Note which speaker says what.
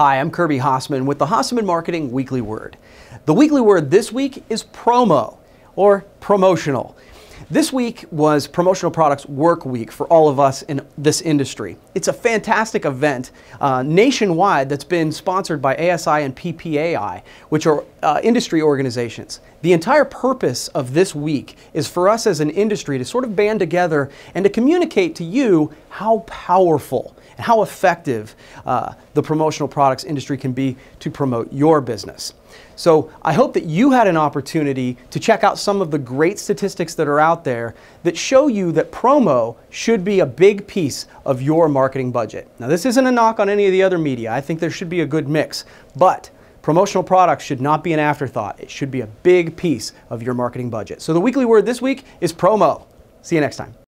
Speaker 1: Hi, I'm Kirby Hasseman with the Hasseman Marketing Weekly Word. The weekly word this week is promo or promotional. This week was Promotional Products Work Week for all of us in this industry. It's a fantastic event uh, nationwide that's been sponsored by ASI and PPAI, which are uh, industry organizations. The entire purpose of this week is for us as an industry to sort of band together and to communicate to you how powerful and how effective uh, the promotional products industry can be to promote your business. So I hope that you had an opportunity to check out some of the great statistics that are out there that show you that promo should be a big piece of your marketing budget. Now this isn't a knock on any of the other media. I think there should be a good mix, but promotional products should not be an afterthought. It should be a big piece of your marketing budget. So the weekly word this week is promo. See you next time.